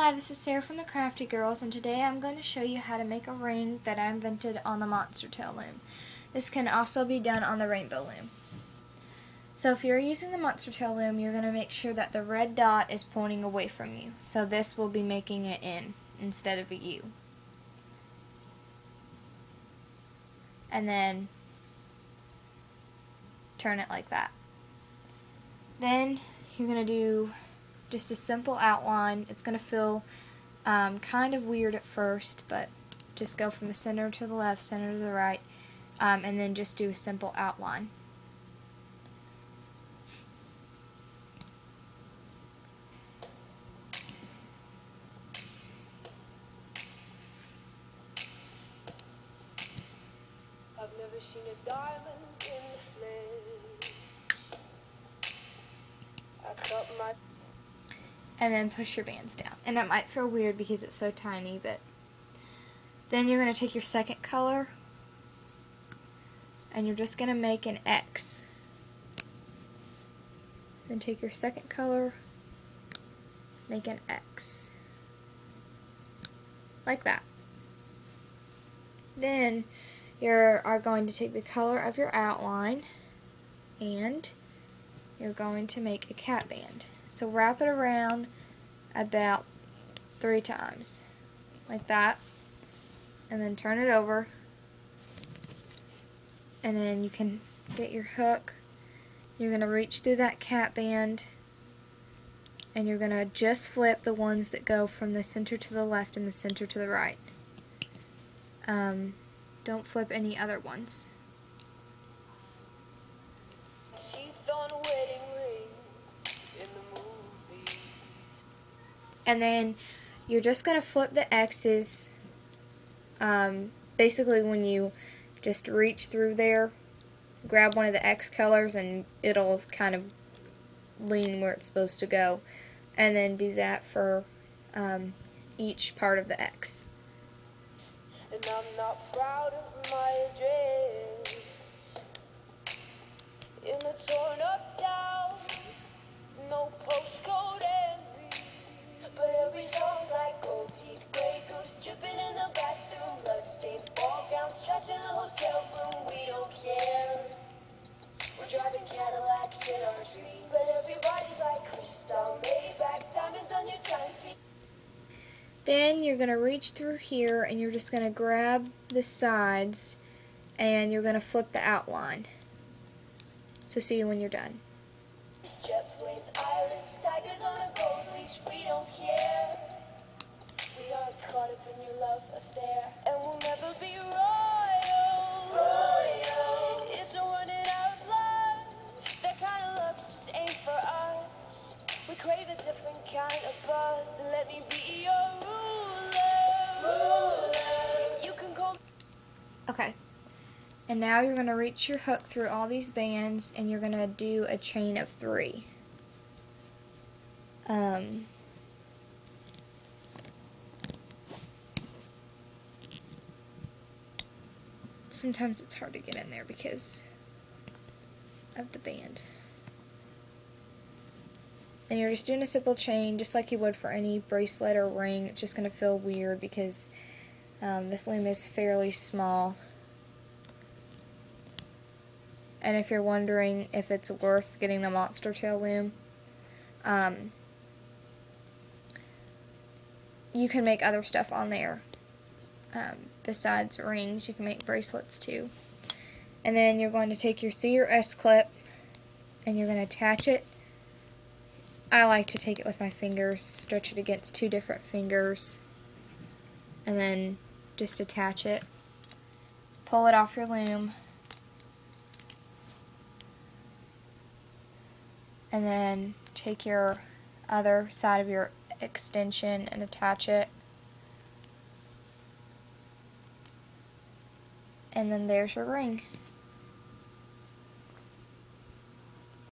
Hi, this is Sarah from the Crafty Girls, and today I'm going to show you how to make a ring that I invented on the Monster Tail loom. This can also be done on the Rainbow loom. So if you're using the Monster Tail loom, you're going to make sure that the red dot is pointing away from you. So this will be making it in instead of a U. And then turn it like that. Then you're going to do just a simple outline. It's going to feel um, kind of weird at first, but just go from the center to the left, center to the right, um, and then just do a simple outline. I've never seen a diamond in the flesh. I cut my and then push your bands down. And it might feel weird because it's so tiny, but then you're going to take your second color and you're just going to make an X. Then take your second color, make an X. Like that. Then you are going to take the color of your outline and you're going to make a cap band. So wrap it around about three times, like that, and then turn it over, and then you can get your hook. You're going to reach through that cap band, and you're going to just flip the ones that go from the center to the left and the center to the right. Um, don't flip any other ones. And then you're just going to flip the X's um, basically when you just reach through there grab one of the X colors and it'll kind of lean where it's supposed to go and then do that for um, each part of the X. And I'm not proud of my address in torn up town, no postcode Then you're going to reach through here and you're just going to grab the sides and you're going to flip the outline. So see you when you're done. Caught up in your love affair, crave a different kind of. Let me be your ruler. Ruler. You can. Okay. And now you're going to reach your hook through all these bands and you're going to do a chain of three. Um, sometimes it's hard to get in there because of the band. And you're just doing a simple chain just like you would for any bracelet or ring. It's just going to feel weird because um, this loom is fairly small. And if you're wondering if it's worth getting the Monster Tail loom, um, you can make other stuff on there. Um, besides rings, you can make bracelets too. And then you're going to take your C or S clip and you're going to attach it. I like to take it with my fingers, stretch it against two different fingers, and then just attach it. Pull it off your loom. and then take your other side of your extension and attach it and then there's your ring